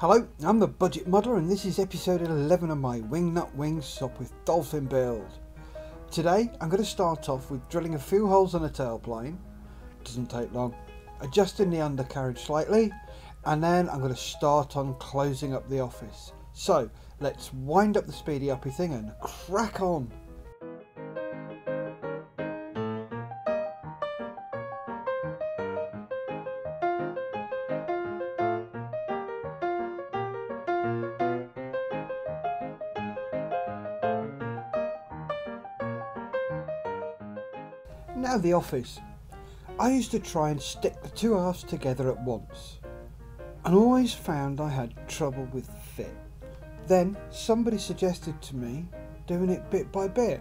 Hello, I'm the Budget Modeller and this is episode 11 of my Wingnut Wings Sopwith Dolphin build. Today I'm going to start off with drilling a few holes on a tailplane, doesn't take long, adjusting the undercarriage slightly, and then I'm going to start on closing up the office. So let's wind up the speedy uppy thing and crack on! Now the office. I used to try and stick the two halves together at once and always found I had trouble with fit. Then somebody suggested to me doing it bit by bit.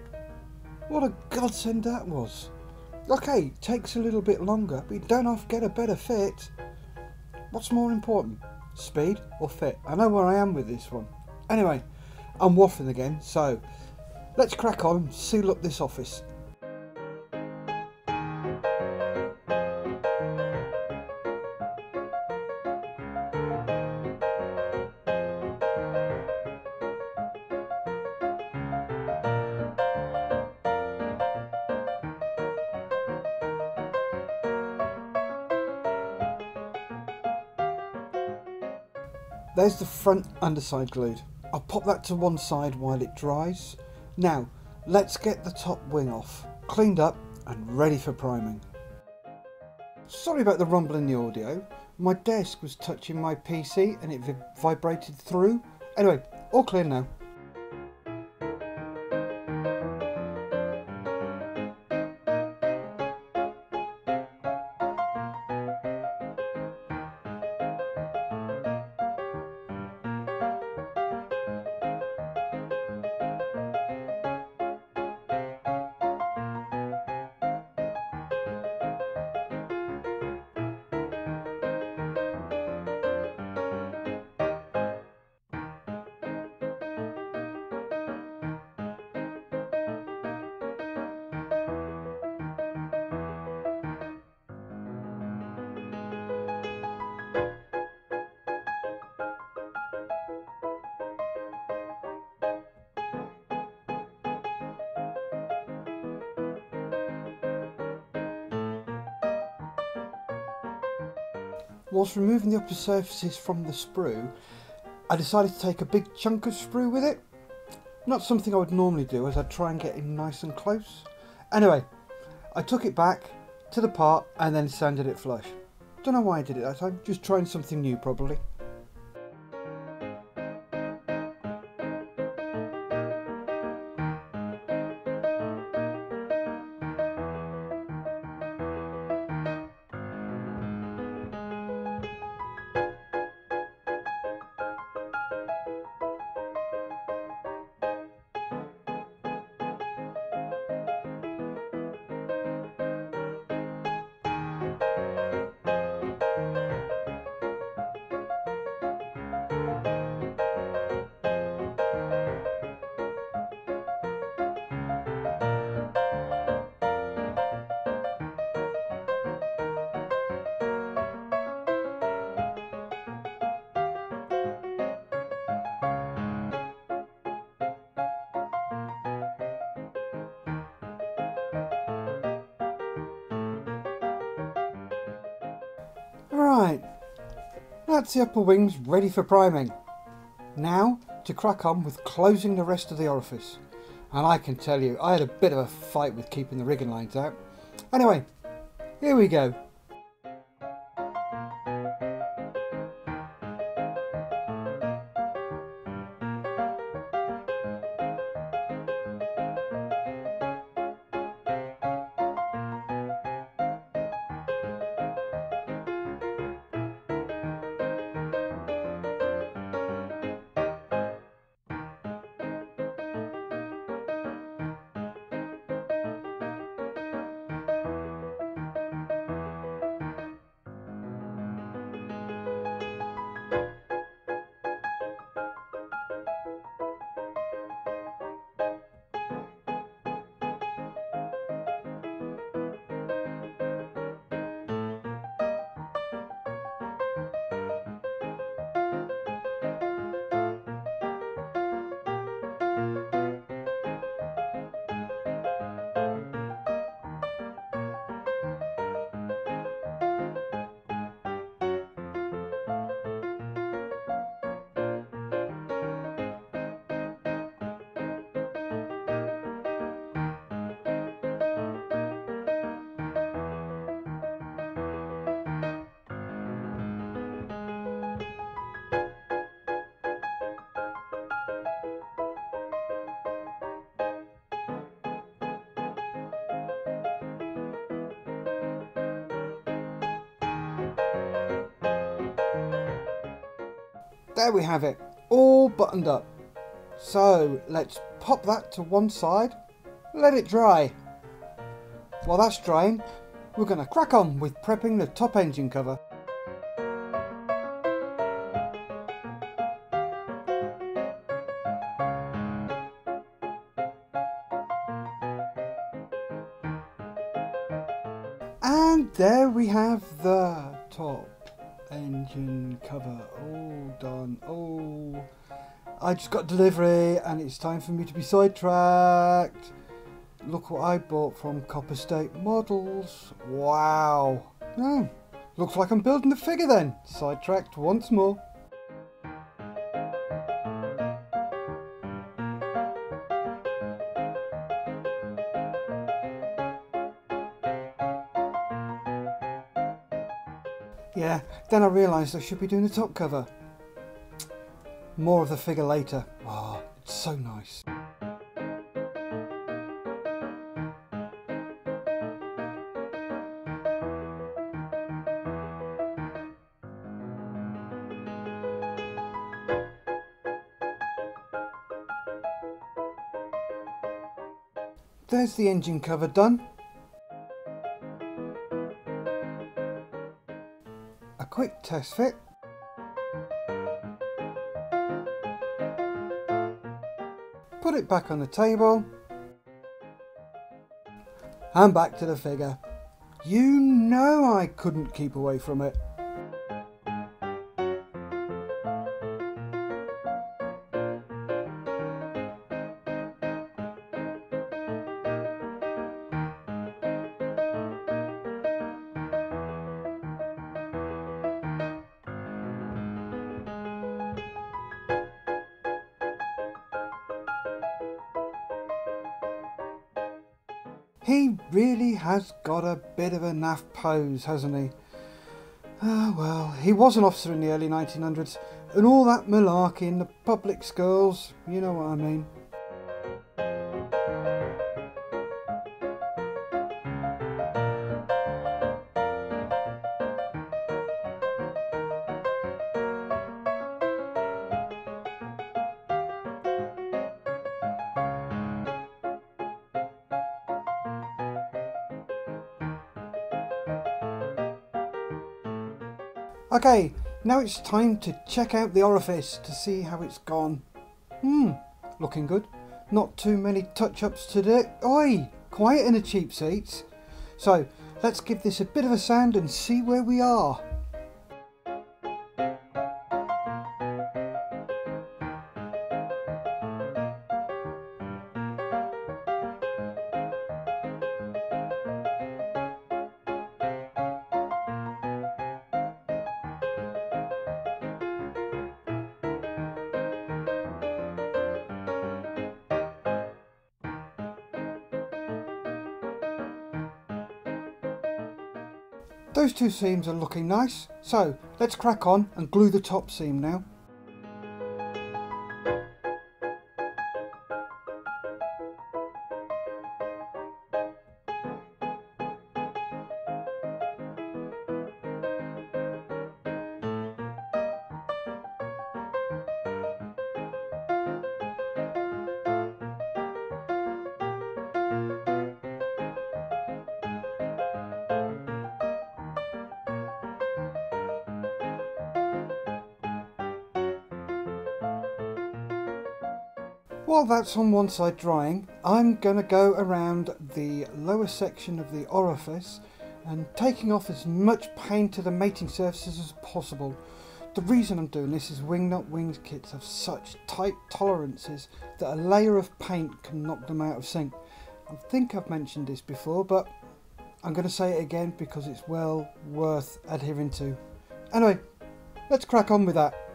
What a godsend that was. Okay, takes a little bit longer, but you don't to get a better fit. What's more important, speed or fit? I know where I am with this one. Anyway, I'm waffling again, so let's crack on seal up this office. There's the front underside glued. I'll pop that to one side while it dries. Now, let's get the top wing off, cleaned up and ready for priming. Sorry about the rumble in the audio. My desk was touching my PC and it vibrated through. Anyway, all clear now. Whilst removing the upper surfaces from the sprue, I decided to take a big chunk of sprue with it. Not something I would normally do as I'd try and get in nice and close. Anyway, I took it back to the part and then sanded it flush. Don't know why I did it that time, just trying something new probably. Right, that's the upper wings ready for priming. Now to crack on with closing the rest of the orifice. And I can tell you, I had a bit of a fight with keeping the rigging lines out. Anyway, here we go. There we have it, all buttoned up. So let's pop that to one side, let it dry. While that's drying, we're going to crack on with prepping the top engine cover. And there we have the top engine cover I just got delivery and it's time for me to be sidetracked. Look what I bought from Copper State Models. Wow. Oh, looks like I'm building the figure then. Sidetracked once more. Yeah, then I realised I should be doing the top cover. More of the figure later. Oh, it's so nice. There's the engine cover done. A quick test fit. Put it back on the table. And back to the figure. You know I couldn't keep away from it. He really has got a bit of a naff pose, hasn't he? Ah, well, he was an officer in the early 1900s, and all that malarkey in the public schools, you know what I mean. Okay, now it's time to check out the orifice to see how it's gone. Hmm, looking good. Not too many touch-ups today. Oi, quiet in the cheap seats. So, let's give this a bit of a sound and see where we are. Those two seams are looking nice, so let's crack on and glue the top seam now. While that's on one side drying, I'm going to go around the lower section of the orifice and taking off as much paint to the mating surfaces as possible. The reason I'm doing this is Wingnut Wings kits have such tight tolerances that a layer of paint can knock them out of sync. I think I've mentioned this before, but I'm going to say it again because it's well worth adhering to. Anyway, let's crack on with that.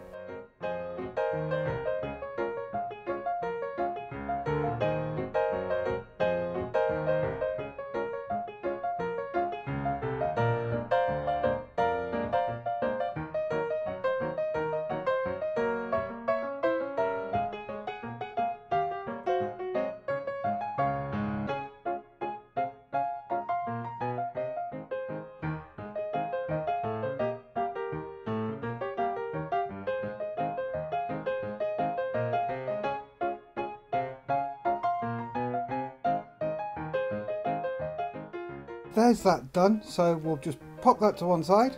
There's that done. So we'll just pop that to one side.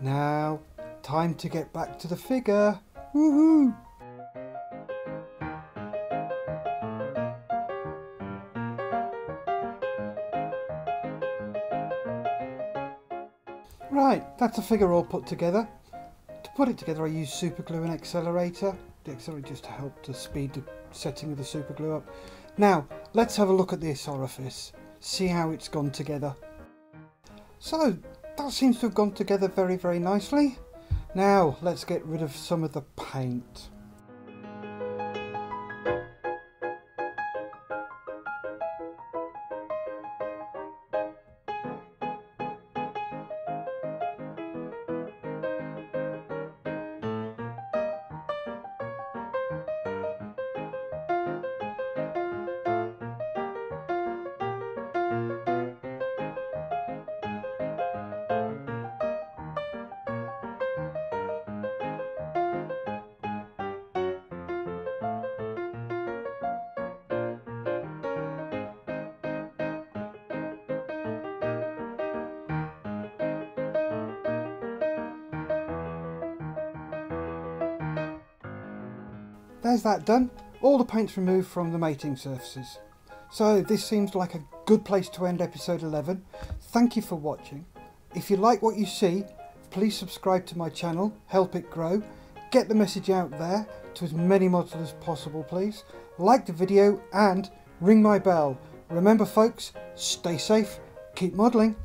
Now, time to get back to the figure. Woohoo! Right, that's the figure all put together. To put it together I use super glue and accelerator. The accelerator just to help to speed the setting of the super glue up. Now, let's have a look at this orifice. See how it's gone together. So, that seems to have gone together very, very nicely. Now, let's get rid of some of the paint. There's that done. All the paint's removed from the mating surfaces. So this seems like a good place to end episode 11. Thank you for watching. If you like what you see, please subscribe to my channel, help it grow. Get the message out there to as many models as possible please. Like the video and ring my bell. Remember folks, stay safe, keep modelling.